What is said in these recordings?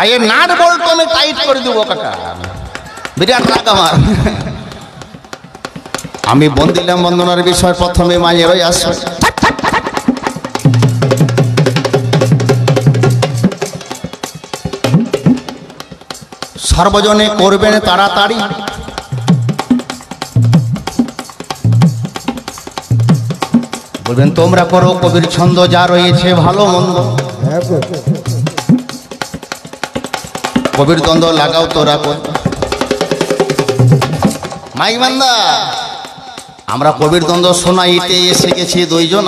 আর এর nut bolt আমি tight করে দেবো কাকা। বিরাট রাগ আমার। আমি বন্দিলাম বন্দনার বিষয় প্রথমে মায়ের ওই আসবে সর্বজনে করবেন তাড়াতাড়ি। বলবেন, তোমরা করো কবির ছন্দ, যা রয়েছে ভালো মন্দ। হ্যাঁ গো কবির দ্বন্দ্ব লাগাও তোরা কর মাইক বান্দা, আমরা কবির দ্বন্দ্ব শোনাইতে এসে গেছি দুইজন।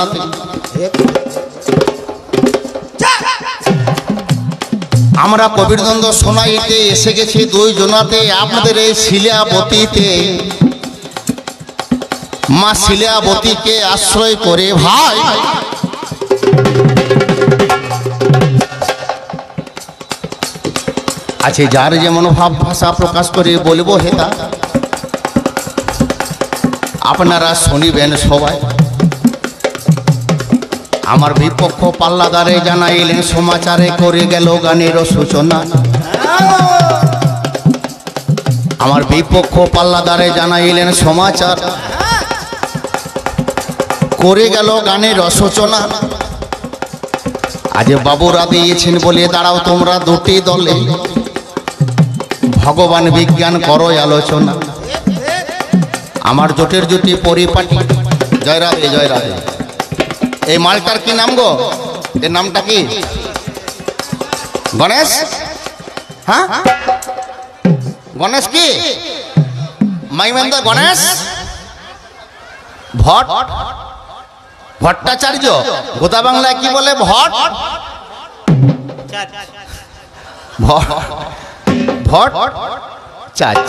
আমরা কবির দ্বন্দ্ব শোনাইতে এসে গেছি দুই জনাতে আপনাদের এই শিলাবতীতে মা শিলাবতীকে আশ্রয় করে ভাই আছে যার যে মনোভাব ভাষা প্রকাশ করে বলব হেতা আপনারা শুনিবেন সবাই। আমার বিপক্ষ পাল্লাদারে জানাইলেন, সমাচারে করে গেল গানের সূচনা। আমার বিপক্ষ পাল্লাদারে জানাইলেন, সমাচার। করে গেল গানের সূচনা। আজ বাবুরা দিয়েছেন বলে দাঁড়াও তোমরা দুটি দলে। ভগবান বিজ্ঞান করো আলোচনা। আমার জোটের জুটি পরিপাটি। জয় রাধে জয় রাধে। এই মালটার কি নাম গো? এর নামটা কি? গণেশ? হ্যাঁ? গণেশ কি? মাইমেন্দ্র গণেশ? ভট? ভট্টাচার্য? গোদা বাংলায় কি বলে ভট? ভট। ভট? চাচ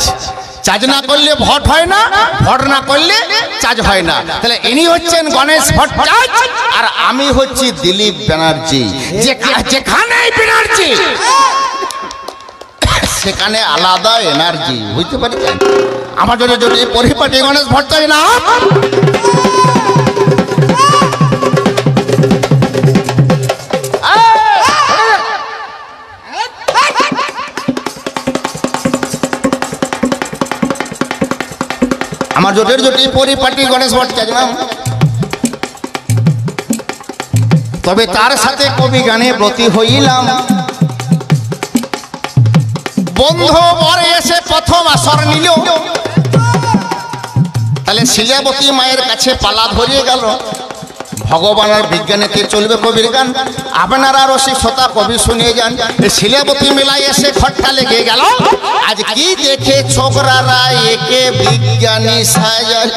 চাজ না করলে ভট হয় না, ভট না করলে চাজ হয় না। তাহলে ইনি হচ্ছেন গণেশ ভট্টাচার্য আর আমি হচ্ছি দিলীপ ব্যানার্জি। যেখানে ব্যানার্জি। সেখানে আলাদা এনার্জি বুঝতে পারছেন? আমার জন্য যদি পরিপাটি গণেশ ভট্টাচার্য না আমার জোটের জোটি পরিপাটি গণেশ ভট্টাচার্য তবে তার সাথে কবি গানে ব্রতী হইলাম। বন্ধু বরে এসে প্রথম আসর নিল। তাহলে শিলাবতী মায়ের কাছে পালা ধরিয়ে গেল। ভগবান আর বিজ্ঞানীতে চলবে কবির গান? আপনারা রসিকতা কবি শুনিয়ে যান। শিলাবতী মেলায় এসে খট্টা লেগে গেল। আজ কি দেখে ছোকরারা একে বিজ্ঞানী সাজাল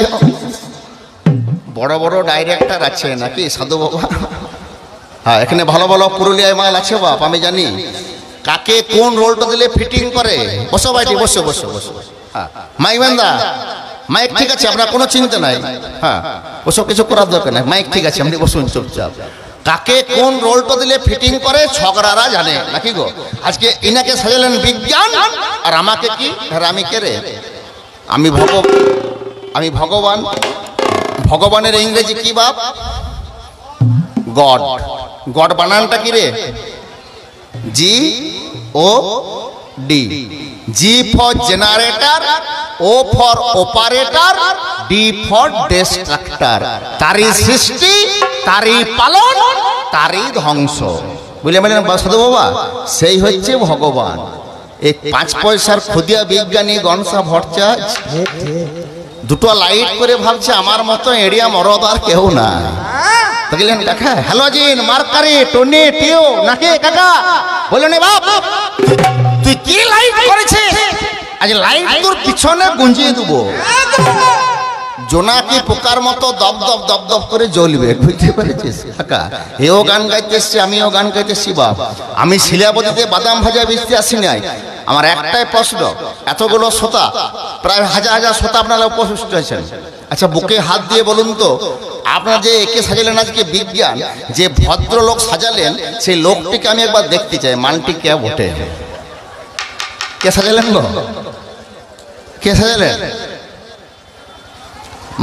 বড় বড় ডাইরেক্টর আছে নাকি সাধু বাবা? হ্যাঁ এখানে ভালো ভালো পুরুলিয়ায় মাল আছে বাপ, আমি জানি। কাকে কোন রোলটা দিলে ফিটিং করে? বসো বাইটি বসো বসো বসো। হ্যাঁ মাইক বান্দা মাইক ঠিক আছে, আপনার কোনো চিন্তা নাই। হ্যাঁ ওসব কিছু করার দরকার নাই। মাইক ঠিক আছে, আপনি বসুন চুপচাপ কাকে কোন রোলটা দিলে ফিটিং করে ছগড়ারা জানে, নাকি গো? আজকে ইনাকে সাজালেন বিজ্ঞান, আর আমাকে কি? আমি কে রে? আমি ভগ আমি ভগবান। ভগবানের ইংরেজি কি বাপ? গড। গড বানানটা কি রে? G O D. G for generator O for operator D for destructor তারই সৃষ্টি তারই পালন তারই ধ্বংস। বুঝলে বললেন সাধু বাবা? সেই হচ্ছে ভগবান। এই পাঁচ পয়সার খুদিয়া বিজ্ঞানী গণসা ঠিক দুটো লাইট করে ভাবছে আমার মতো এরিয়া মরদ আর কেউ না। দেখলেন কাকা? হ্যালোজিন মার্কারি টনি টিও নাকি কাকা? বললেন বাপ। তুই কি লাইট করেছে আজ লাইট তোর পিছনে গুঞ্জিয়ে দেবো। জোনাকি পোকার মতো দপ দপ দপ দপ করে জ্বলবে, বুঝতে পেরেছিস? কাকা এও গান গাইতে এসছি, আমিও গান গাইতে এসছি, বাপ। আমি শিলাবতীতে বাদাম ভাজা বেচতে আসি নাই। আমার একটাই প্রশ্ন, এতগুলো শ্রোতা, প্রায় হাজার হাজার শ্রোতা আপনারা উপস্থিত হয়েছেন। আচ্ছা বুকে হাত দিয়ে বলুন তো, আপনারা যে একে সাজালেন আজকে বিজ্ঞান, যে ভদ্রলোক সাজালেন, সেই লোকটিকে আমি একবার দেখতে চাই, মানটি কে বটে? কে সাজালেন গো কে সাজালেন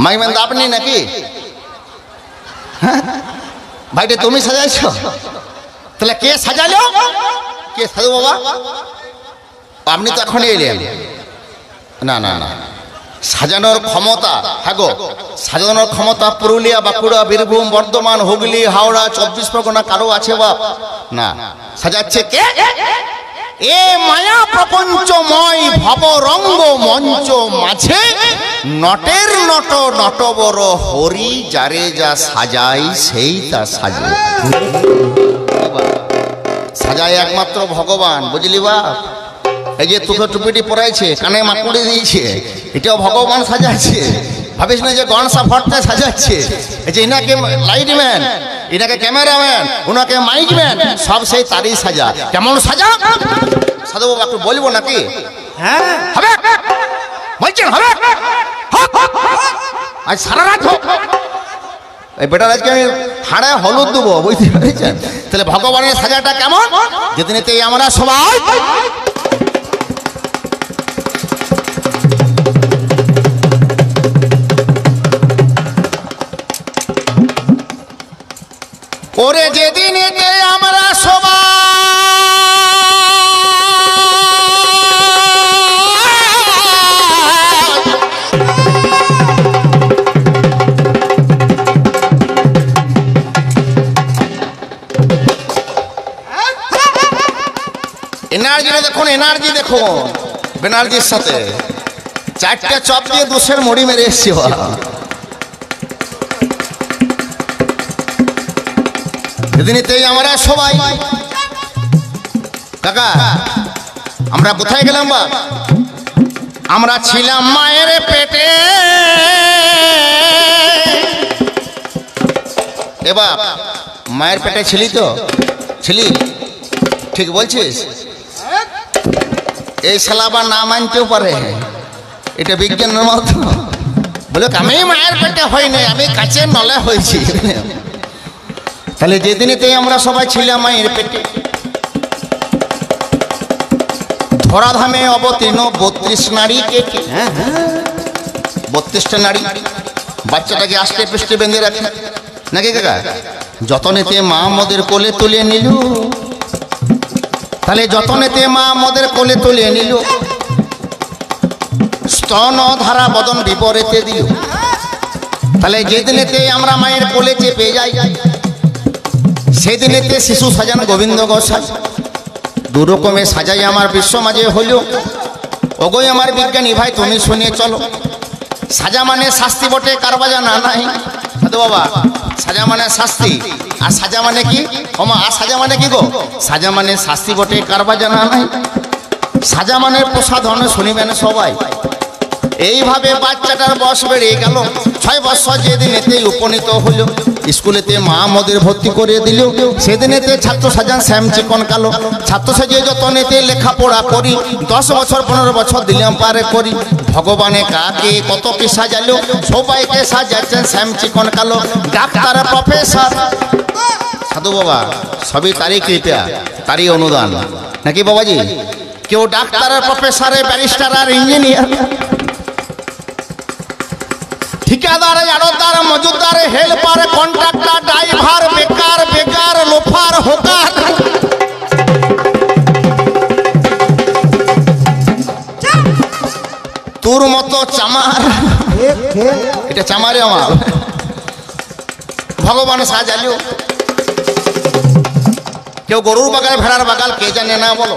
মাইমান আপনি নাকি? হ্যাঁ? ভাইটা তুমি সাজাইছো? তাহলে কে সাজালো? কে সাধু বাবা? আপনি তো এখন এলেন। না না না। সাজানোর ক্ষমতা হ্যাঁ গো। সাজানোর ক্ষমতা পুরুলিয়া, বাঁকুড়া, বীরভূম, বর্ধমান, হুগলি, হাওড়া, চব্বিশ পরগনা, কারও আছে বাপ? না। সাজাচ্ছে কে? এ মায়া প্রপঞ্চময় ভবরঙ্গ মঞ্চ মাঝে নটের নট নটবর হরি যারে যা সাজাই সেই তা সাজে। সাজায় একমাত্র ভগবান, বুঝলি বা এই যে তুকে টুপিটি পরাইছে, কানে মাকুড়ি দিয়েছে, এটাও ভগবান সাজাচ্ছে ভাবিস না যে গণসা ফটতে সাজাচ্ছে। এই যে ইনাকে লাইটম্যান ইনাকে ক্যামেরাম্যান উনাকে মাইকম্যান সব সেই তারই সাজা। কেমন সাজা? সাধু একটু বলব নাকি? হ্যাঁ। হবে? বলছেন হবে। আজ সারা রাত হোক। এই বেটার আজকে আমি হাড়ে হলুদ দেবো বুঝতে পেরেছেন? তাহলে ভগবানের সাজাটা কেমন? যেদিনেতে আমরা সবাই ওরে যেদিনেতে আমরা সবাই এনার্জিটা দেখুন, এনার্জি দেখুন, বেনার্জির সাথে। চারটে চপ দিয়ে দুশের মুড়ি মেরে এসছি সেদিনেতেই আমরা সবাই। কাকা, আমরা কোথায় গেলাম বা? আমরা ছিলাম মায়ের পেটে। এবার মায়ের পেটে ছিলি তো? ছিলি? ঠিক বলছিস? এই শালা না মানতেও পারে। এটা বিজ্ঞানের মতো। বলে, আমি মায়ের পেটে হইনি আমি কাছে নলে হয়েছি। তাহলে যেদিনেতেই আমরা সবাই ছিলাম মায়ের পেটে, ধরাধামে অবতীর্ণ বত্রিশ নারী কে কে? বত্রিশটা নারী। বাচ্চাটাকে আষ্টে পৃষ্ঠে বেঁধে রাখে। নাকি কাকা? যতনেতে মা মদের কোলে তুলে নিল, তাহলে যতনেতে মা মদের কোলে তুলে নিল, স্তন ধারা বদন বিপরীতে দিল। তাহলে যেদিনেতে আমরা মায়ের কোলে চেপে যাই যাই সেদিনেতে শিশু সাজান গোবিন্দ গোসাই। দু রকমের সাজাই আমার বিশ্ব মাঝে হইল ওগোই আমার বিজ্ঞানী ভাই, তুমি শুনিয়ে চলো। সাজা মানে শাস্তি বটে, কার বাজা না নাই। সাধু বাবা, সাজা মানে শাস্তি। আর সাজা মানে কি? ওমা আর সাজা মানে কি গো? সাজা মানে শাস্তি বটে, কার বাজা না নাই। সাজা মানে প্রসাধন শুনিবেন সবাই। এইভাবে বাচ্চাটার বয়স বেড়ে গেল। ছয় বছর যেদিন এতেই উপনীত হলো। স্কুলেতে মা মদের ভর্তি করে দিল। সেদিনেতে ছাত্র সাজান শ্যাম চিকন কালো। ছাত্র সাজিয়ে যতনেতে লেখাপড়া করি, দশ বছর, পনেরো বছর দিলাম পারে করি। ভগবানে কাকে কত কি সাজালো, সবাইকে সাজাচ্ছেন শ্যাম চিকন কালো। Doctor, professor. সাধু বাবা, সবই তারই কৃপা, তারই অনুদান। নাকি বাবাজি? কেউ ডাক্তার, প্রফেসরে, ব্যারিস্টার আর ইঞ্জিনিয়ার? ঠিকাদার আড়তদার, মজুদার, হেল্পার, কন্ট্রাক্টর, ড্রাইভার, বেকার বেকার, লোফার হোকার তোর মতো চামার। এটা চামারে আমার। ভগবান সাজালিও। কেউ গরুর বাগাল ভেড়ার বাগাল কে জানে না বলো।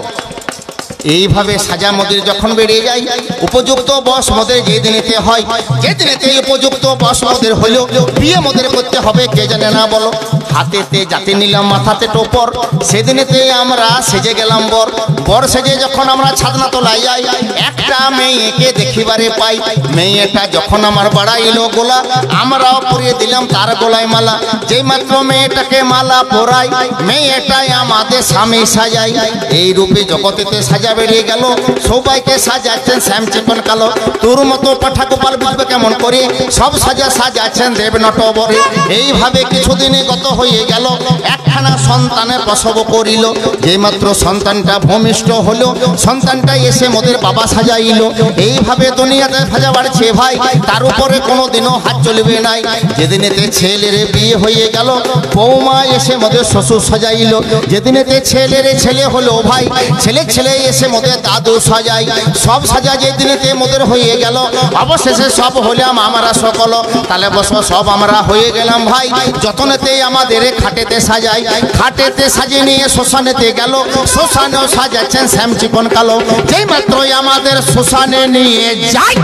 এইভাবে সাজা মদের যখন বেড়ে যায়, উপযুক্ত বস মদের যে দিনেতে হয়। যে দিনেতে উপযুক্ত বস মদের হলেও বিয়ে মদের করতে হবে, কে জানে না বলো। হাতেতে যাতে নিলাম, মাথাতে টোপর। সেদিনেতে আমরা সেজে গেলাম বর। বর সেজে যখন আমরা ছাদনা তোলাই যাই, একটা মেয়েকে দেখিবারে পাই। মেয়েটা যখন আমার বাড়াইলো গোলা আমরাও পরিয়ে দিলাম তার গোলায় মালা। যেই মাত্র মেয়েটাকে মালা পরাই মেয়েটাই আমাদের স্বামী সাজাই এই রূপে জগতেতে সাজা বেরিয়ে গেল, সবাইকে সাজাচ্ছেন শ্যাম চিকন কালো। তোর মতো পাঠা গোপাল বুঝবে কেমন করে? সব সাজা সাজাচ্ছেন দেব নটবরে এইভাবে কিছুদিনে গত হয়ে হয়ে গেল। একখানা সন্তানের প্রসব করিল। যেমাত্র সন্তানটা ভূমিষ্ঠ হলো, সন্তানটা এসে মোদের বাবা সাজাইল। এইভাবে দুনিয়াতে সাজা বাড়ছে ভাই। তার উপরে কোনো দিনও হাত চলবে নাই। যেদিনেতে ছেলের বিয়ে হয়ে গেল বৌমা এসে মোদের শ্বশুর সাজাইল। যেদিনেতে ছেলের ছেলে হলো ভাই, ছেলে ছেলে এসে মোদের দাদু সাজাই। সব সাজা যেদিনেতে মোদের হয়ে গেল, অবশেষে সব হলাম আমরা সকল। তাহলে বস, সব আমরা হয়ে গেলাম ভাই। যতনেতেই আমাদের খাটেতে সাজাই, খাটেতে সাজিয়ে নিয়ে শ্মশানেতে গেল। শ্মশানেও সাজাচ্ছেন শ্যাম চিকন কালো। যেই মাত্রই আমাদের শ্মশানে নিয়ে যাই,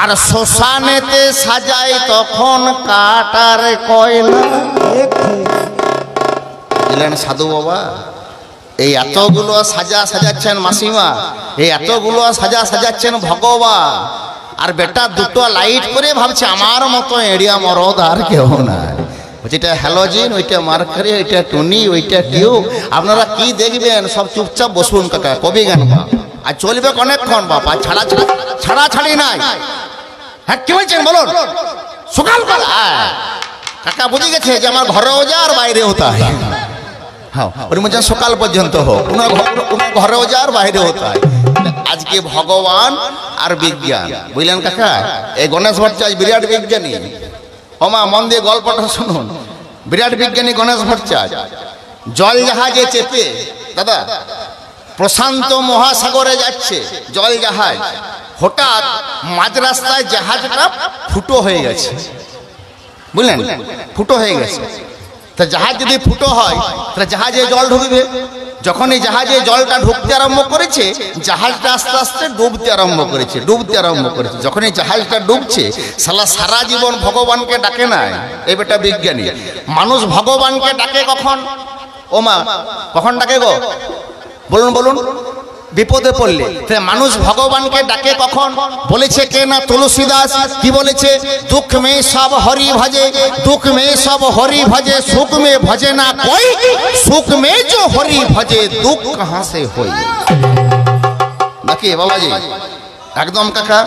আর শ্মশানেতে সাজাই তখন কাটার কয়লা। দিলেন সাধু বাবা? এই এতগুলো সাজা সাজাচ্ছেন মাসিমা, এই এতগুলো সাজা সাজাচ্ছেন ভগবান। আর বেটা দুটো লাইট করে ভাবছে, আমার মতো এড়িয়া মরদ আর কেউ নাই। এটা হ্যালোজিন ওইটা মার্কারি ওইটা টুনি ওইটা টিউ আপনারা কি দেখবেন? সব চুপচাপ বসুন কাকা, কবি গান বা আর চলবে অনেকক্ষণ বাবা ছাড়া ছাড়া ছাড়া ছাড়ি নাই। হ্যাঁ কি বলছেন, বলুন। সকালবেলা। কাকা বুঝে গেছে যে আমার ঘরেও যা আর বাইরেও তাই। হ্যাঁ ওর মধ্যে সকাল পর্যন্ত হোক। ঘর- ঘরেও যা আর বাইরে হয় আজকে ভগবান আর বিজ্ঞান। বুঝলেন কাকা? এই গণেশ ভট্টাচার্য বিরাট বিজ্ঞানী। ওমা, মন দিয়ে গল্পটা শুনুন। বিরাট বিজ্ঞানী গণেশ ভট্টাচার্য, জল জাহাজে চেপে, দাদা, প্রশান্ত মহাসাগরে যাচ্ছে জল জাহাজ। হঠাৎ মাঝ রাস্তায় জাহাজটা ফুটো হয়ে গেছে। বুঝলেন? ফুটো হয়ে গেছে। তা জাহাজ যদি ফুটো হয়, তাহলে জাহাজে জল ঢুকবে। যখন এই জাহাজে জলটা ঢুকতে আরম্ভ করেছে, জাহাজটা আস্তে আস্তে ডুবতে আরম্ভ করেছে, ডুবতে আরম্ভ করেছে। যখন এই জাহাজটা ডুবছে সালা সারা জীবন ভগবানকে ডাকে না এই বেটা বিজ্ঞানী। মানুষ ভগবানকে ডাকে কখন? ও মা কখন ডাকে গো? বলুন বলুন। বিপদে পড়লে। মানুষ ভগবানকে ডাকে কখন? বলেছে কে না তুলসীদাস কি বলেছে? দুঃখ মে সব হরি ভজে দুঃখ মে সব হরি ভজে সুখ মে ভজে না কই? সুখ মে যে হরি ভজে দুঃখ কাহা সে হই। নাকি বাবাজি? একদম কাকা।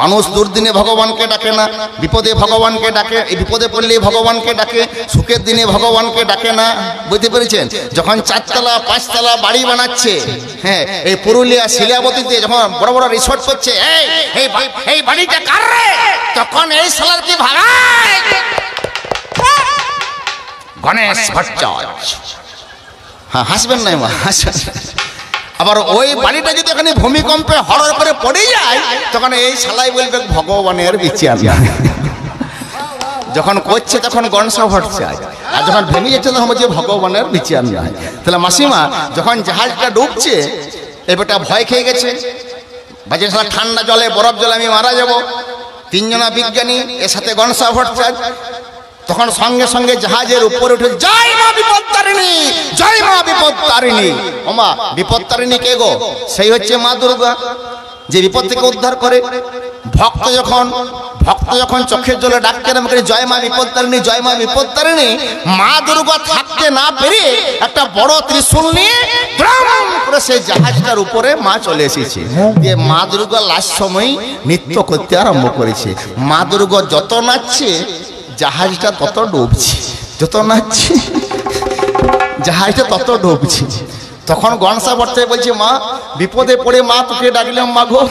মানুষ দুর্দিনে ভগবানকে ডাকে না, বিপদে ভগবানকে ডাকে, এই বিপদে পড়লেই ভগবানকে ডাকে, সুখের দিনে ভগবানকে ডাকে না। বুঝতে পেরেছেন? যখন চারতলা, পাঁচতলা বাড়ি বানাচ্ছে হ্যাঁ এই পুরুলিয়া শিলাবতীতে যখন বড় বড় রিসোর্ট করছে, এই বাড়িটা কার তখন এই সালার কি গণেশ ভট্টাচার্য হ্যাঁ হাসবেন না হাসবেন। আবার ওই বাড়িটা যদি এখানে ভূমিকম্পে হরর করে পড়ে যায় তখন এই শালাই বলবে ভগবানের বিচার যখন করছে তখন গণসা ভটছে আর যখন ভেঙে যাচ্ছে তখন বলছে ভগবানের বিচার নাই তাহলে মাসিমা যখন জাহাজটা ডুবছে এবারটা ভয় খেয়ে গেছে। বাজে সালা ঠান্ডা জলে বরফ জলে আমি মারা যাব। তিনজনা বিজ্ঞানী এর সাথে গণসা ভট্টাচার্য তখন সঙ্গে সঙ্গে জাহাজের উপরে উঠে, জয় মা বিপত্তারিণী, জয় মা বিপত্তারিণী। ওমা, বিপত্তারিণী কে গো? সেই হচ্ছে মা দুর্গা, যে বিপদ থেকে উদ্ধার করে। ভক্ত যখন ভক্ত যখন চোখের জলে ডাকতে নামে করে, জয় মা বিপত্তারিণী, জয় মা বিপত্তারিণী, মা দুর্গা থাকতে না পেরে একটা বড় ত্রিশূল নিয়ে করে সেই জাহাজটার উপরে মা চলে এসেছে। যে মা দুর্গা লাস্ট সময় নৃত্য করতে আরম্ভ করেছে। মা দুর্গা যত নাচছে জাহাজটা তত ডুবছে, যত নাচছে, জাহাজটা তত ডুবছে। তখন গণসা ভট্টে বলছে, মা, বিপদে পড়ে মা, তোকে ডাকলাম, মা গো।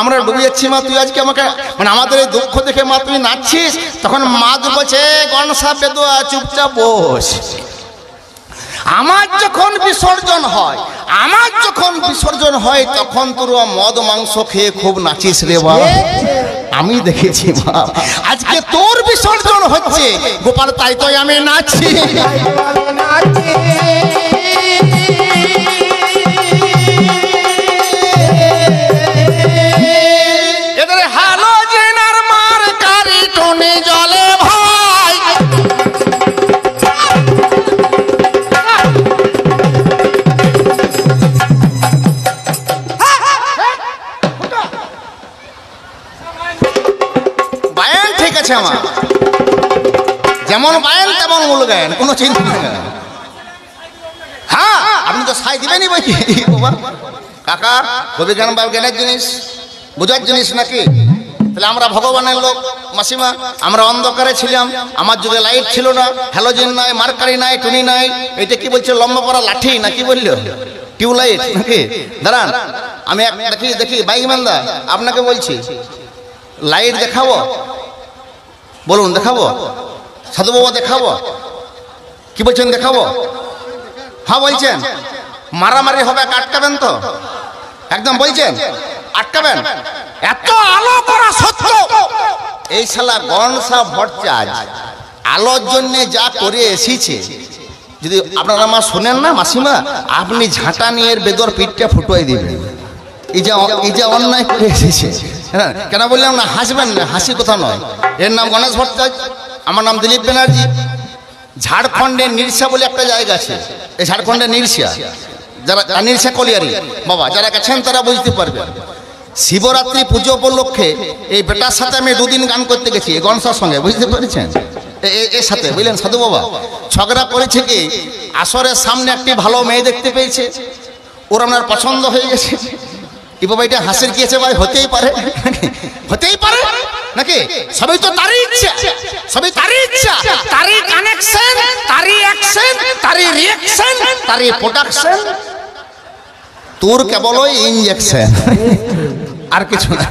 আমরা ডুবে যাচ্ছি, মা, তুই আজকে আমাকে মানে আমাদের এই দুঃখ দেখে, মা, তুই নাচছিস? তখন মা দু বলছে গণসা বেদুয়া চুপচাপ বস। আমার যখন বিসর্জন হয়, আমার যখন বিসর্জন হয়, তখন তোর মদ মাংস খেয়ে খুব নাচিস রে বাবা। আমি দেখেছি আজকে তোর বিসর্জন হচ্ছে। গোপাল তাই তো আমি নাচি আছে আমার। যেমন বায়ান তেমন মূল গায়ন, কোনো চিন্তা নেই। হ্যাঁ আপনি তো সাই দিবেনই বই। কাকা কবি গান বা জ্ঞানের জিনিস, বোঝার জিনিস নাকি? তাহলে আমরা ভগবানের লোক, মাসিমা, আমরা অন্ধকারে ছিলাম, আমার যুগে লাইট ছিল না হ্যালোজেন নাই মার্কারি নাই, টুনি নাই, এটা কি বলছে, লম্বা করা লাঠি না কি বলল? টিউবলাইট নাকি? দাঁড়ান, আমি দেখি দেখি বাইক ম্যানদা আপনাকে বলছি লাইট দেখাবো? বলুন, দেখাবো? সাধু বাবা দেখাবো? কি বলছেন, দেখাবো? হ্যাঁ বলছেন। মারামারি হবে আটকাবেন তো? একদম বলছেন? আটকাবেন? এত আলো করা সত্য এই শালা গনসা ভট্টাচ আলোর জন্য যা করে এসেছে। যদি আপনারা আমার শোনেন না, মাসিমা, আপনি ঝাঁটা নিয়ে বেদর পিঠটা ফুটোয় দিবেন। এই যে এই যে অন্যায় করে এসেছে। হ্যাঁ কেন বললাম না, হাসবেন না হাসি কথা নয়। এর নাম গণেশ ভট্টাচার্য, আমার নাম দিলীপ ব্যানার্জি। ঝাড়খণ্ডের নিরসা বলে একটা জায়গা আছে। এই ঝাড়খণ্ডের নিরসা। যারা নিরসা কলিয়ারি, বাবা, যারা গেছেন তারা বুঝতে পারবেন শিবরাত্রি পুজো উপলক্ষে এই বেটার সাথে আমি দুদিন গান করতে গেছি গণসার সঙ্গে, বুঝতে পেরেছেন? এর সাথে, বুঝলেন? সাধু বাবা, ঝগড়া করেছে কি, আসরের সামনে একটি ভালো মেয়ে দেখতে পেয়েছে। ওর আপনার পছন্দ হয়ে গেছে। এই বাবা হাসির গিয়েছে ভাই? হতেই পারে। হতেই পারে। নাকি? সবই তো তারই ইচ্ছা। সবই তারই ইচ্ছা। তারই কানেকশন তারই অ্যাকশন তারই রিঅ্যাকশন তারই প্রোডাকশন তোর কেবল ওই ইঞ্জেকশন আর কিছু না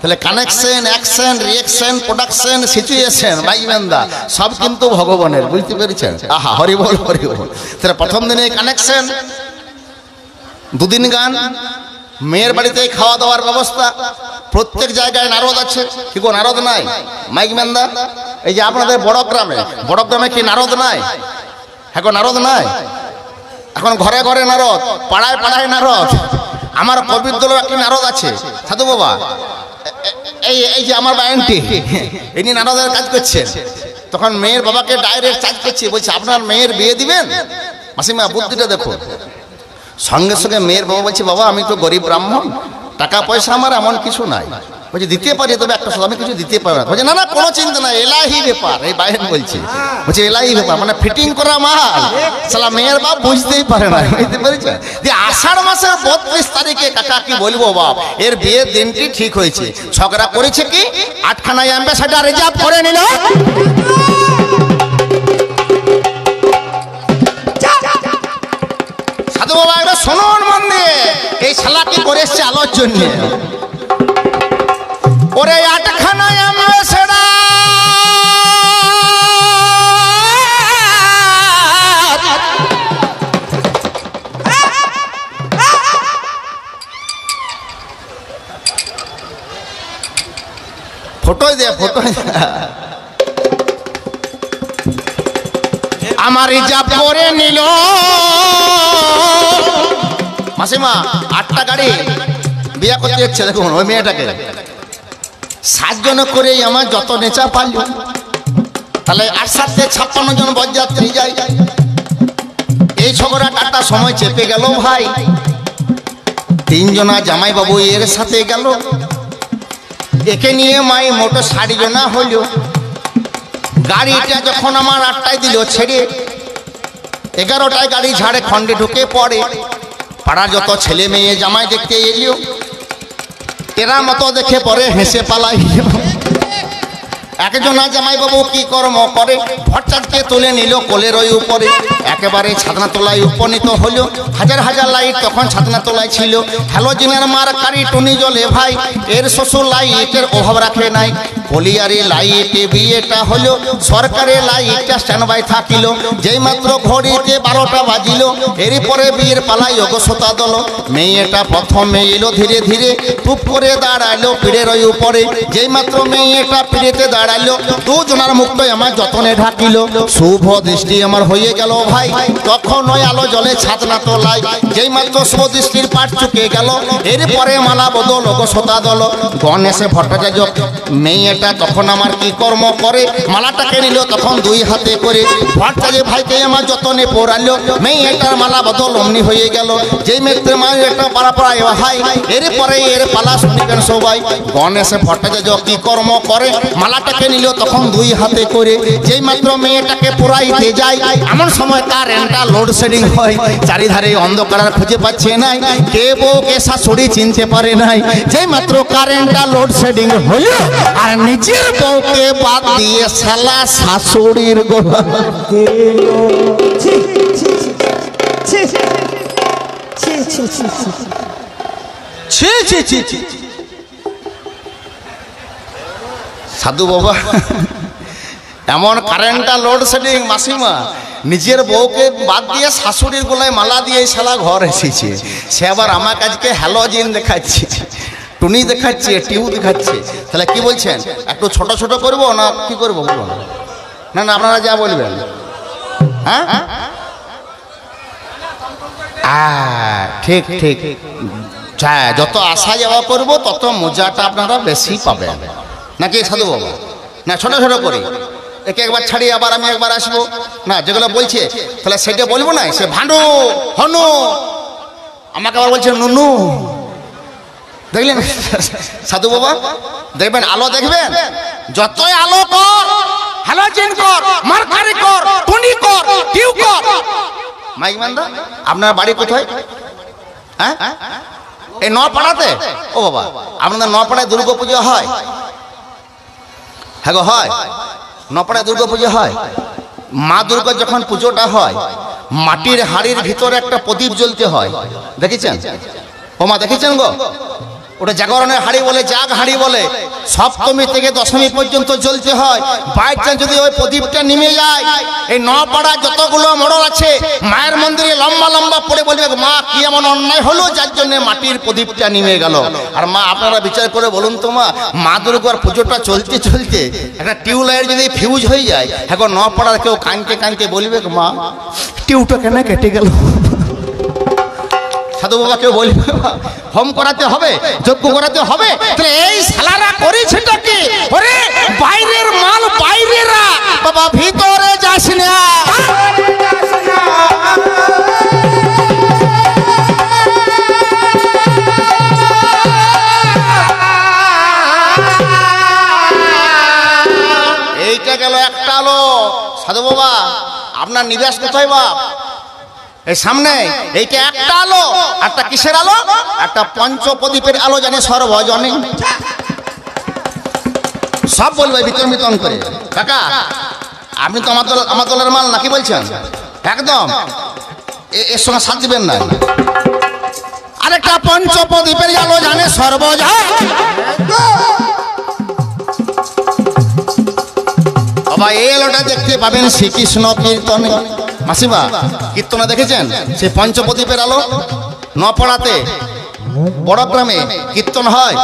তাহলে connection action reaction production situation বাইমেন্দা সব কিন্তু ভগবানের, বুঝতে পেরেছেন? আহা, হরি বল তাহলে প্রথম দিনে কানেকশন দুদিন গান মেয়ের বাড়িতে খাওয়া দাওয়ার ব্যবস্থা, প্রত্যেক জায়গায় নারদ আছে। কি গো, নারদ নাই? মাইক ম্যান্দা এই যে আপনাদের বড় গ্রামে বড় গ্রামে কি নারদ নাই? হ্যাঁ গো, নারদ নাই? এখন ঘরে ঘরে নারদ, পাড়ায় পাড়ায় নারদ। আমার কবির দলের একটি নারদ আছে। সাধু বাবা এই এই যে আমার বায়নটি, ইনি নারদের কাজ করছেন। তখন মেয়ের বাবাকে ডাইরেক্ট চার্জ করছে। বলছে, আপনার মেয়ের বিয়ে দিবেন? মাসিমা, বুদ্ধিটা দেখো সঙ্গে সঙ্গে মেয়ের বাবা বলছে, বাবা, আমি তো গরিব ব্রাহ্মণ, টাকা পয়সা আমার এমন কিছু নাই। বলছে, দিতে পারি, তবে একটা আমি কিছু দিতে পারি না। বলছে, না না, কোনো চিন্তা নাই, এলাহি ব্যাপার। এই বাইরে বলছে। বলছে, এলাহি ব্যাপার মানে ফিটিং করা মাল। সালা মেয়ের বাপ বুঝতেই পারে না, বুঝতে পেরেছে? যে আষাঢ় মাসের বত্রিশ তারিখে কাকা কি বলব, বাপ? এর বিয়ের দিনটি ঠিক হয়েছে। ঝগড়া করেছে কি? আটখানায় অ্যাম্বাসাডার রিজার্ভ করে নিল। বাবা এটা শুনুন মন এই শালা কি করে এসছে আলোর জন্য। ওরে আটখানায় আমরা সেরা দে, ফটো আমার রিজার্ভ করে নিল। মাসিমা, আটটা গাড়ি বিয়ে করতে যাচ্ছে দেখুন, ওই মেয়েটাকে। সাতজন করেই আমার যত নেচা পারল তাহলে আট সাথে ছাপ্পান্ন জন বরযাত্রী যায় এই ঝগড়া কাটা সময় চেপে গেল ভাই। তিনজনা জামাইবাবু এর সাথে গেল। একে নিয়ে মাই মোটো ষাট জনা হইল। গাড়িটা যখন আমার আটটায় দিল, ছেড়ে এগারোটায় গাড়ি ঝাড়ে খন্ডে ঢুকে পড়ে। পাড়ার যত ছেলে মেয়ে, জামাই দেখতে এলিও এরা মতো দেখে পরে হেসে পালাই। একজনা জামাইবাবু কি কর্ম করে? ভট্টাচার্যকে তুলে নিল কোলের ওই উপরে। একেবারে ছাদনা তোলায় উপনীত হলো। হাজার হাজার লাইট তখন ছাদনা তোলায় ছিল হ্যালোজিনের মার কারি টুনি জলে ভাই। এর শ্বশুর লাইটের অভাব রাখে নাই। কলিয়ারি লাইটে বিয়েটা হলো। সরকারি লাইটটা স্ট্যান্ড বাই থাকিল। যেই মাত্র ঘড়িতে বারোটা বাজিল। এরই পরে বিয়ের পালাই অগসতা দল। মেয়েটা প্রথমে এলো ধীরে ধীরে। টুপ করে দাঁড়াল পিড়ের ওই উপরে। যেই মাত্র মেয়েটা পিড়েতে দাঁড়াল দুজনার মুখটাই আমার যতনে ঢাকিল। শুভ দৃষ্টি আমার হয়ে গেল ভাই। তখন ওই আলো জলে ছাতনা তোলাই, যেই মাত্র শুভ দৃষ্টির পাট চুকে গেল, এরপরে মালা বদল অগসতা দল। গণেশে ভট্টাচার্য মেয়েটা তখন আমার কি কর্ম করে? মালাটাকে নিল তখন দুই হাতে করে। ভট্টাজে ভাইকে আমার যতনে পড়ালো মেয়েটার মালা বদল অমনি হয়ে গেল। যেই মেয়েটার মা একটা পাড়া পাড়ায় হাই এর পরে এর পালা শুনিবেন সবাই। গণেশে ভট্টাচার্য কি কর্ম করে? মালাটাকে নিল তখন দুই হাতে করে যেই মাত্র মেয়েটাকে পুরাইতে যায় এমন সময় কারেন্টটা লোডশেডিং হয় চারিধারে অন্ধকার খুঁজে পাচ্ছে নাই কে বউ কে শাশুড়ি চিনতে পারে নাই যেই মাত্র কারেন্টটা লোডশেডিং হলো আর নিজের বউকে বাদ দিয়ে শালা শাশুড়ির গোলা ছি ছি ছি ছি ছি ছি ছি ছি ছি ছি ছি সাধু বাবা। এমন কারেন্টটা লোডশেডিং মাসিমা। নিজের বউকে বাদ দিয়ে শাশুড়ির গোলায় মালা দিয়ে শালা ঘর এসেছে। সে আবার আমার কাছকে হ্যালোজিন দেখাচ্ছে। টুনি দেখাচ্ছে টিউ দেখাচ্ছে। তাহলে কি বলছেন? একটু ছোট ছোট করব না কি করব বলুন? না না, আপনারা যা বলবেন। হ্যাঁ? ঠিক ঠিক। যত আসা যাওয়া করব, তত মজাটা আপনারা বেশি পাবেন। নাকি সাধু বাবা? না ছোট ছোট করে। একে একবার ছাড়িয়ে আবার আমি একবার আসব। না, যেগুলো বলছে, তাহলে সেটা বলব না, সে ভান্ডু হনু। আমাকে আবার বলছে নুনু। দেখলেন? সাধু বাবা, দেখবেন, আলো দেখবেন? যতই আলো কর হ্যালোজেন কর মার্কারি কর, টুনি কর টিউ কর। মাইক মান্দা আপনার বাড়ি কোথায়? হ্যাঁ? এই নপাড়াতে? ও বাবা, আপনাদের নপাড়ায় দুর্গা পুজো হয়? হ্যাঁ গো, হয়। নপাড়া দুর্গা পুজো হয়। মা দুর্গা যখন পুজোটা হয়, মাটির হাড়ির ভিতরে একটা প্রদীপ জ্বলতে হয়। দেখেছেন? ও মা, দেখেছেন গো? ওটা জাগরণের হাড়ি বলে, জাগ হাড়ি বলে। সপ্তমী থেকে দশমী পর্যন্ত জ্বলতে হয়। বাই চান্স যদি ওই প্রদীপটা নেমে যায়, এই নপাড়া যতগুলো মডল আছে, মায়ের মন্দিরে লম্বা লম্বা পড়ে বলবে, মা, কি এমন অন্যায় হলো যার জন্য মাটির প্রদীপটা নেমে গেল? আর মা, আপনারা বিচার করে বলুন তো মা মা দুর্গার পুজোটা চলতে চলতে একটা টিউবলাইট যদি ফিউজ হয়ে যায়, এখন নপাড়ার কেউ কাঁদতে কাঁদতে বলবে, মা টিউটা কেন কেটে গেল? সাধু বাবা কেউ বলবে হোম করাতে হবে, যজ্ঞ করাতে হবে, তাহলে এই শালারা করেছেটা কি? বাইরের মাল বাইরেরা। বাবা, ভিতরে যাস না। এইটা গেল একটা আলো। সাধু বাবা, আপনার নিবাস কোথায় বাপ? এই সামনে, এইটা একটা আলো একটা কিসের আলো? একটা আলো জানে সব বলবে করে। কাকা, আপনি তো আমার দল আমার দলের মাল নাকি বলছেন? একদম। এর সঙ্গে সাথ দিবেন না। আরেকটা পঞ্চপ্রদীপের আলো জানে সর্বজন বাবা, এই আলোটা দেখতে পাবেন শ্রীকৃষ্ণ কীর্তনে। মাসিমা কীর্তনে দেখেছেন? সেই পঞ্চপ্রদীপের আলো নপড়াতে বড় গ্রামে কীর্তন হয়।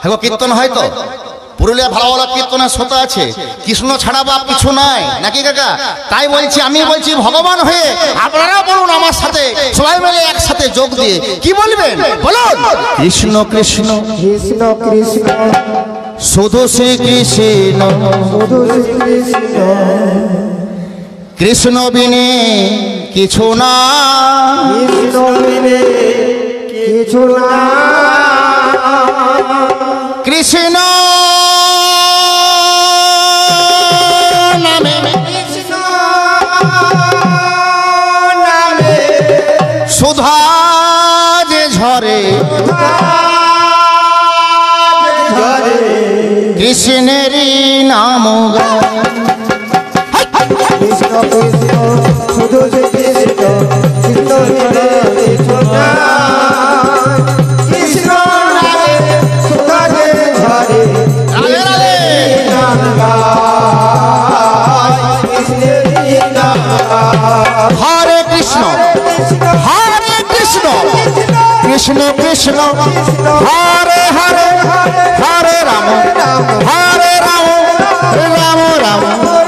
হ্যাঁ কীর্তন হয় তো? পুরুলিয়া ভালো ভালো কীর্তনের শ্রোতা আছে। কৃষ্ণ ছাড়া বা কিছু নাই নাকি কাকা? তাই বলছি আমি বলছি ভগবান হয়ে আপনারা বলুন আমার সাথে সবাই মিলে একসাথে যোগ দিয়ে। কি বলবেন? বলুন। কৃষ্ণ কৃষ্ণ। কৃষ্ণ কৃষ্ণ। শুধু শ্রী কৃষ্ণ। শুধু শ্রী কৃষ্ণ। কৃষ্ণ বিনে কিছু না। কৃষ্ণ বিনে কিছু না। কৃষ্ণ নামে। সুধা যে ঝরে। কৃষ্ণেরই নাম গায়। কৃষ্ণ শুধু যে কৃষ্ণ কৃষ্ণ কৃষ্ণ কৃষ্ণ সুধারে ঝরে হরে কৃষ্ণ, হরে হরে হরে রাম হরে রাম রাম রাম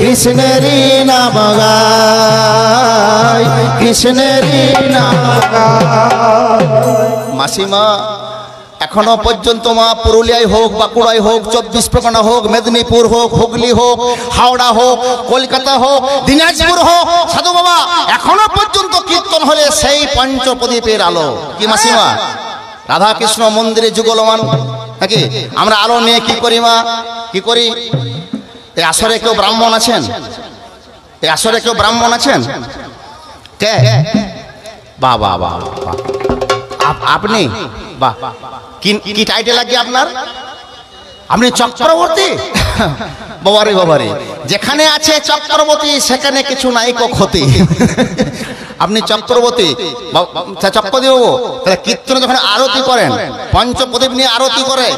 কৃষ্ণেরই নাম গাই কৃষ্ণেরই নাম গাই মাসিমা, এখনও পর্যন্ত মা পুরুলিয়ায় হোক বাঁকুড়ায় হোক, চব্বিশ পরগনা হোক, মেদিনীপুর হোক, হুগলি হোক, হাওড়া হোক, কলকাতা হোক, দিনাজপুর হোক, সাধু বাবা, এখনও পর্যন্ত কীর্তন হলে সেই পঞ্চপ্রদীপের আলো। কি মাসিমা? রাধাকৃষ্ণ মন্দিরে যুগলমান নাকি? আমরা আলো নিয়ে কি করি মা? কি করি? এই আসরে কেউ ব্রাহ্মণ আছেন? এই আসরে কেউ ব্রাহ্মণ আছেন? কে? বা বা বা আপনি? বাহ। কি টাইটেল লাগে আপনার? আপনি চক্রবর্তী? বাবারে বাবারে। যেখানে আছে চক্রবর্তী, সেখানে কিছু নাই ক্ষতি। আপনি চক্রবর্তী, বা- বা- চক্রবর্তী বাবু, তাহলে কীর্তনে যখন আরতি করেন, পঞ্চপ্রদীপ নিয়ে আরতি করে,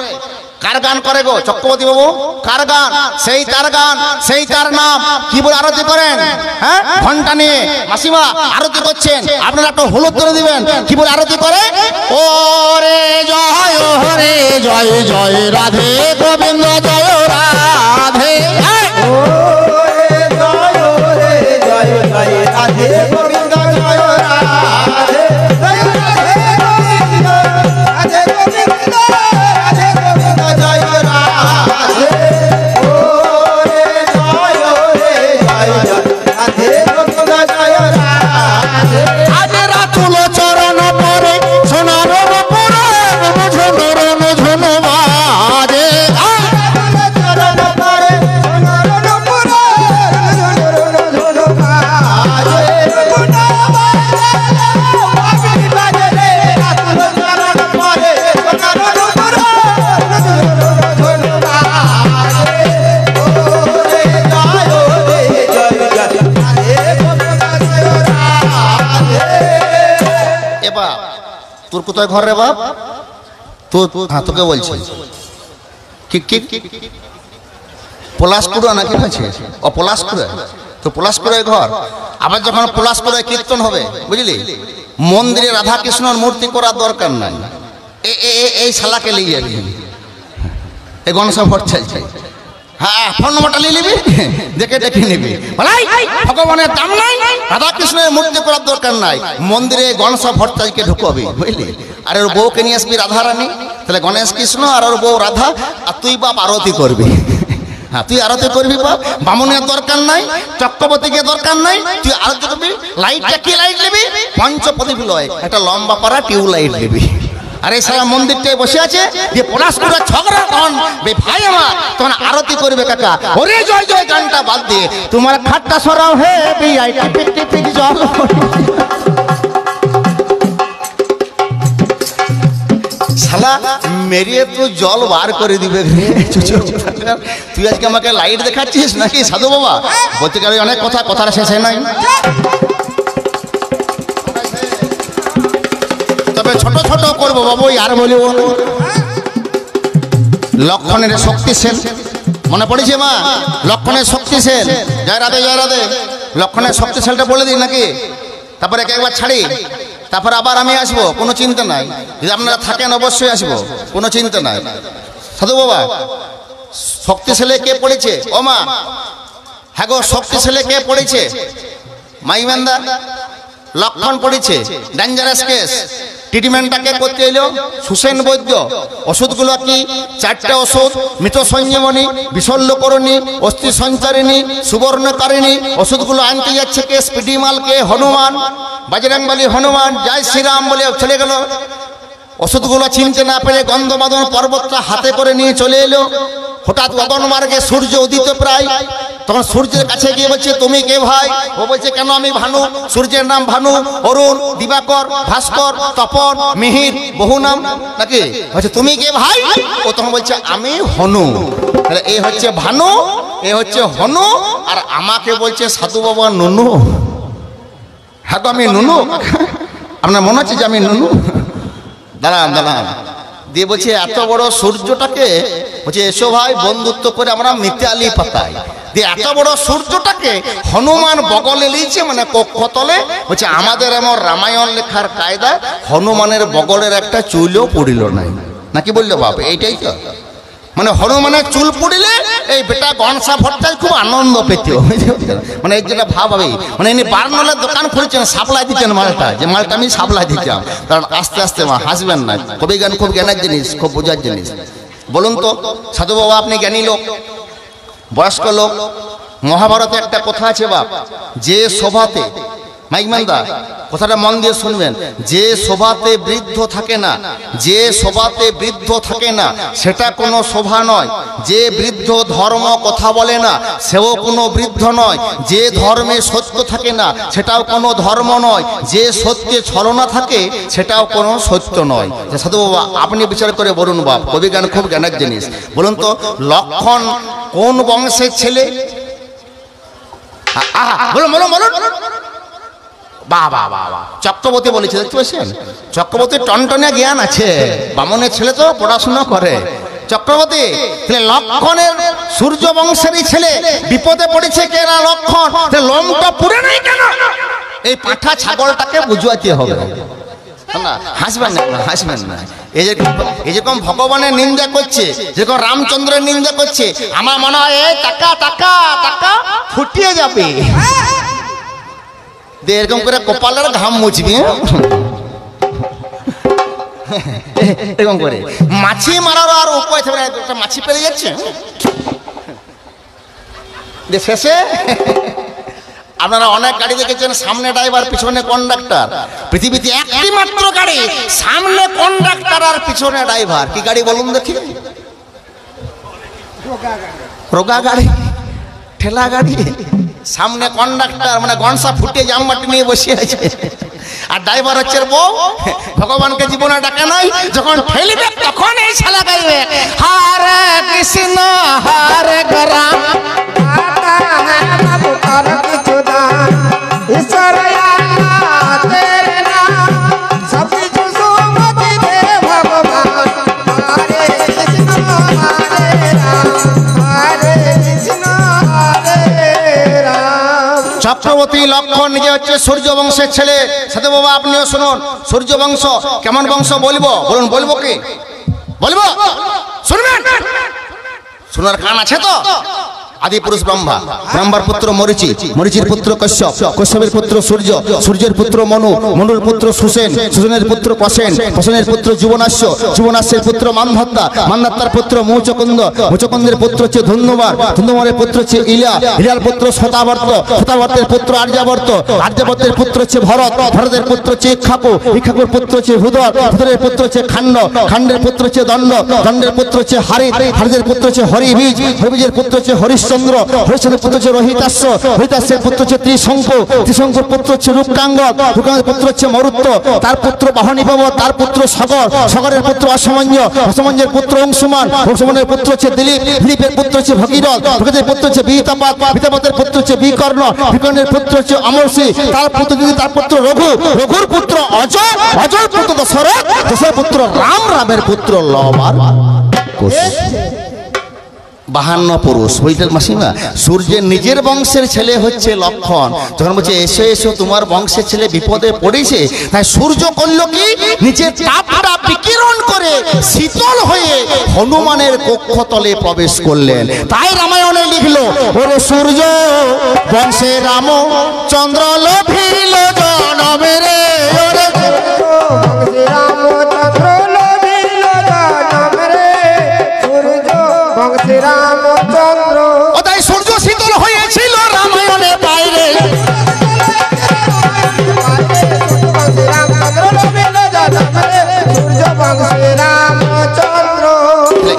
কার গান করে গো চক্রবর্তী বাবু? কার গান? সেই তার গান, সেই তার নাম, কি বলে আরতি করেন? হ্যাঁ? ঘণ্টা নিয়ে, মাসিমা, আরতি করছেন, আপনারা একটু হলুদ করে দিবেন, কি বলে আরতি করে? ও রে জয় ও রে জয় জয়, রাধে গোবিন্দ, জয়, রাধে। কোথায় ঘর বাপ? তো হ্যাঁ তোকে বলছি। কি কি পলাশপুরা নাকি আছে ও পলাশপুরে তো পলাশপুরের ঘর। আবার যখন পলাশপুরে কীর্তন হবে, বুঝলি? মন্দিরে রাধা কৃষ্ণর মূর্তি করার দরকার নাই। এই শালাকে নিয়ে এই গণেশ ভট চাইছে। হ্যাঁ নম্বরটা নিয়ে নিবি? দেখে দেখে নিবি। ভগবানের মূর্তি করার দরকার নাই। মন্দিরে গণেশ ভট্টাচার্যকে ঢুকবি, বুঝলি? আর ওর বউকে নিয়ে আসবি রাধা রানী তাহলে গণেশ কৃষ্ণ আর ওর বউ রাধা, আর তুই বাপ আরতি করবি। হ্যাঁ তুই আরতি করবি বাপ। বামুনের দরকার নাই, চক্রবর্তীকে দরকার নাই, তুই আরতি করবি। লাইটটা কি লাইট নিবি পঞ্চপ্রদীপ লয়। একটা লম্বা পাড়া টিউব লাইট নিবি আর সারা মন্দিরটায় বসে আছে, যে পলাশপুরের ঝগড়া তখন ভাই আমার, তখন আরতি করবে কাকা। ওরে জয় জয়, গানটা বাদ দিয়ে তোমার খাটটা সরাও হে বিআই টিপিক টিপিক জল। শালা মেরিয়ে তো জল বার করে দিবে। তুই আজকে আমাকে লাইট দেখাচ্ছিস নাকি, সাধু বাবা? বলতে গেলে অনেক কথা, কথাটা শেষ হয় নাই। তবে ছোট ছোট করব বাবু আর বলিব। লক্ষণের শক্তিশীল মনে পড়েছে মা? লক্ষণের শক্তিশীল জয় রাধে জয় রাধে। লক্ষণের শক্তিশীলটা বলে দিই নাকি? তারপরে একে একবার ছাড়ি। তারপর আবার আমি আসব, কোনো চিন্তা নাই। যদি আপনারা থাকেন অবশ্যই আসব, কোনো চিন্তা নাই। সাধু বাবা, শক্তি ছেলে কে পড়েছে? ও মা হ্যাঁ গো, শক্তি ছেলে কে পড়েছে? মাইমান্দা, লক্ষণ পড়েছে ডেঞ্জারাস কেস ট্রিটমেন্টটা কে করতে এলো সুসেন বৈদ্য। ওষুধগুলো কি? চারটে ওষুধ মৃত সঞ্জীবনী বিশল্যকরণী অস্থি সঞ্চারিণী সুবর্ণকারিণী, ওষুধগুলো আনতে যাচ্ছে কে? স্পিডিমাল কে হনুমান বাজরাংবালি হনুমান, জয় শ্রীরাম বলে চলে গেল। ওষুধগুলো চিনতে না পেরে গন্ধবাদন পর্বতটা হাতে করে নিয়ে চলে এলো। হঠাৎ মার্গে সূর্য উদিত প্রায়। তখন সূর্যের কাছে গিয়ে বলছে, তুমি কে ভাই? ও বলছে, কেন আমি ভানু? সূর্যের নাম ভানু, অরুণ, দিবাকর, ভাস্কর, তপন, মিহির বহু নাম নাকি বলছে, তুমি কে ভাই? ও তখন বলছে, আমি হনু। তাহলে এ হচ্ছে ভানু, এ হচ্ছে হনু, আর আমাকে বলছে, সাধু বাবা নুনু। হ্যাঁ তো আমি নুনু? আপনার মনে হচ্ছে যে আমি নুনু? দাঁড়ান দাঁড়ান। দিয়ে বলছে, এত বড় সূর্যটাকে, বলছে, এসো ভাই, বন্ধুত্ব করে আমরা মিতালি পাতাই। দিয়ে এত বড় সূর্যটাকে হনুমান বগলে লিয়েছে মানে কক্ষতলে। বলছে, আমাদের এমন রামায়ণ লেখার কায়দায় হনুমানের বগলের একটা চুলও পড়িল নাই। নাকি বলল বাপ, এইটাই তো। মানে হনুমানের চুল পড়িলে এই বেটা গনসা ভট্টাচ খুব আনন্দ পেত। মানে এই যেটা ভাব হবে মানে ইনি বারনলের দোকান খুলেছেন, সাপ্লাই দিচ্ছেন মালটা, যে মালটা আমি সাপ্লাই দিতাম। কারণ আস্তে আস্তে মা হাসবেন না কবি গান খুব জ্ঞানের জিনিস, খুব বোঝার জিনিস। বলুন তো, সাধু বাবা, আপনি জ্ঞানী লোক, বয়স্ক লোক, মহাভারতে একটা কথা আছে বাপ, যে সভাতে মাইকমানদা কথাটা মন দিয়ে শুনবেন। যে সভাতে বৃদ্ধ থাকে না, যে সভাতে বৃদ্ধ থাকে না, সেটা কোনো শোভা নয়। যে বৃদ্ধ ধর্ম কথা বলে না, সেও কোনো বৃদ্ধ নয়। যে ধর্মে সত্য থাকে না, সেটাও কোনো ধর্ম নয়। যে সত্যে ছলনা থাকে, সেটাও কোনো সত্য নয়। সাধু বাবা, আপনি বিচার করে বলুন বাপ কবি গান খুব জ্ঞানের জিনিস। বলুন তো, লক্ষণ কোন বংশের ছেলে? বলুন বলুন বলুন। বাহ বাহ বাহ বাহ। চক্রবর্তী বলেছে, দেখতে পাচ্ছেন? চক্রবর্তীর টনটনে জ্ঞান আছে। বামনের ছেলে তো পড়াশোনা করে। চক্রবর্তী লক্ষণের সূর্য বংশেরই ছেলে বিপদে পড়েছে কেনা লক্ষণ? লোমটা পুরে নাই কেন? এই পাঠা ছাগলটাকে বুঝাতে হবে। না, হাসবেন না হাসবেন না। এই যে এই ভগবানের নিন্দা করছে যেরকম রামচন্দ্রের নিন্দা করছে, আমার মনে হয় টাকা টাকা টাকা ফুটিয়ে যাবে। এরকম করে কপালের ঘাম মুছবি হ্যাঁ? এরকম করে। মাছি মারার আর উপায় থাকবে একটা মাছি পেরে যাচ্ছে দিয়ে শেষে। আপনারা অনেক গাড়ি দেখেছেন, সামনে ড্রাইভার, পিছনে কন্ডাক্টর পৃথিবীতে একটি মাত্র গাড়ি, সামনে কন্ডাক্টর আর পিছনে ড্রাইভার। কি গাড়ি বলুন দেখি। রোগা গাড়ি। ঠেলা গাড়ি। সামনে কন্ডাক্টর মানে গনসা ফুটে জামবাটি নিয়ে বসে আছে। আর ড্রাইভার হচ্ছে, বউ, ভগবানকে জীবনে ডাকা নাই, যখন ফেলবে তখন এই শালা গাইবে। হরে কৃষ্ণ, হরে গরাম। ঈশ্বরয়া চক্রবর্তী লক্ষণ নিজে হচ্ছে সূর্য বংশের ছেলে। সাথে বাবা, আপনিও শুনুন সূর্য বংশ কেমন বংশ বলব? বলুন, বলব কি? বলব? শুনবেন? শোনার কান আছে তো? আদি ব্রহ্মা ব্রহ্মার পুত্র মরিচি মরিচির পুত্র কশ্যপ কশ্যপের পুত্র সূর্য সূর্যের পুত্র মনু মনুর পুত্র সুসেন সুসেনের পুত্র পুত্র যুবনাশ্য যুবনাশ্যের পুত্র পুত্র পুত্র হচ্ছে ধন্যবার ধন্যবারের পুত্র হচ্ছে ইলা ইলার পুত্র শতাবর্ত শতাবর্তের পুত্র আর্যাবর্ত আর্যাবর্তের পুত্র হচ্ছে ভরত ভরতের পুত্র হচ্ছে ইক্ষাকু ইক্ষাকুর পুত্র হচ্ছে হুদর হুদরের পুত্র হচ্ছে খান্ড খান্ডের পুত্র হচ্ছে দণ্ড দণ্ডের পুত্র হচ্ছে হারিত হারিতের পুত্র হচ্ছে হরিবীজ হরিবীজের পুত্র হচ্ছে হরিশ্চন্দ্র হরিশ্চন্দ্রের পুত্র হচ্ছে রোহিতাস্য রোহিতাস্যের পুত্র হচ্ছে ত্রিশঙ্কু ত্রিশঙ্কুর পুত্র হচ্ছে রূপকাঙ্গ রূপকাঙ্গের পুত্র হচ্ছে মরুত্ব তার পুত্র বাহনীপব তার পুত্র সগর সগরের পুত্র অসমঞ্জ অসমঞ্জের পুত্র অংশুমান অংশুমানের পুত্র হচ্ছে দিলীপ দিলীপের পুত্র হচ্ছে ভগীরথ ভগীরথের পুত্র হচ্ছে বিহিতাপাত বিতাপাতের পুত্র হচ্ছে বিকর্ণ বিকর্ণের পুত্র হচ্ছে অমরসি তার পুত্র যদি তার পুত্র রঘু রঘুর পুত্র অজয় অজয় পুত্র দশরথ দশরথ পুত্র রাম রামের পুত্র লবার। বাহান্ন পুরুষ, বুঝলেন মাসিমা? সূর্যের নিজের বংশের ছেলে হচ্ছে লক্ষণ। যখন বলছে, এসো এসো, তোমার বংশের ছেলে বিপদে পড়েছে। তাই সূর্য করল কি? নিজের তাপটা বিকিরণ করে শীতল হয়ে হনুমানের কক্ষতলে প্রবেশ করলেন। তাই রামায়ণে লিখলো, ওরে সূর্য, বংশে রাম, চন্দ্র লোভিল জনমের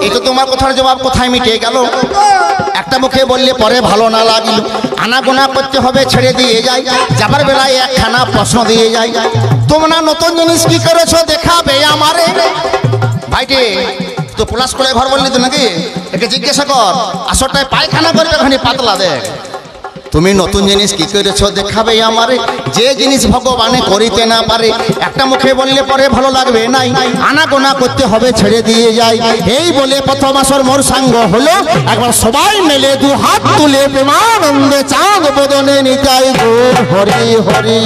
এটা তোমার কথার জবাব কোথায় মিটে গেল? একটা মুখে বললে, পরে ভালো না লাগল। আনাগোনা করতে হবে, ছেড়ে দিয়ে যাই। যাবার বেলায় একখানা প্রশ্ন দিয়ে যাই। তোমরা নতুন জিনিস কি করেছ দেখাবে আমারে? ভাইটে তো পলাশ করে ঘর বললি তো নাকি? একে জিজ্ঞাসা কর আসরটায় পায়খানা করবে ওখানে পাতলা দেখ। তুমি নতুন জিনিস কি করেছ দেখাবে আমারে? যে জিনিস ভগবানে করিতে না পারে, একটা মুখে বললে পরে ভালো লাগবে নাই। আনাগোনা করতে হবে, ছেড়ে দিয়ে যাই। এই বলে প্রথম আসর মোর সাঙ্গ হলো, একবার সবাই মেলে দু হাত তুলে প্রেমানন্দে চাঁদ বদনে নিতাই গো হরি হরি